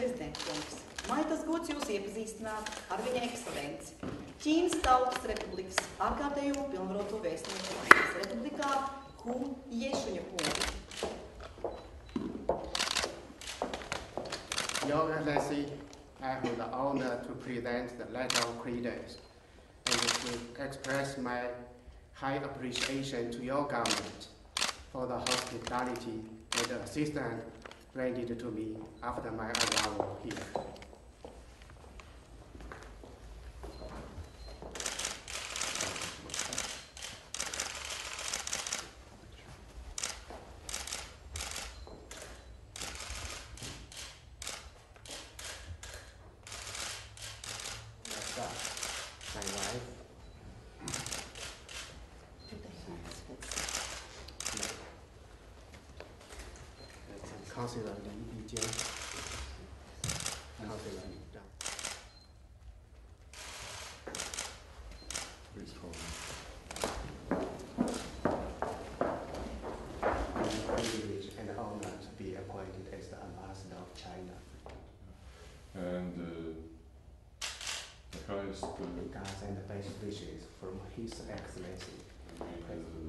valsts prezidenta kungs. Man ir tas gods jūs iepazīstināt ar viņa ekscelenci. Ķīnas Tautas Republikas ārkārtējo pilnvaroto vēstnieku Latvijas Republikā Hu Iešuņa kungu. Your Excellency, I have the honor to present the letter of credence and to express my high appreciation to your government for the hospitality and assistance rendered to me after my arrival here. That's uh, my wife. That's Counselor Li Yijian. Counselor Li Zhang. Please hold. I'm privileged and honored to be appointed as the ambassador of China. And uh, the highest uh, Regards and best wishes from His Excellency. we as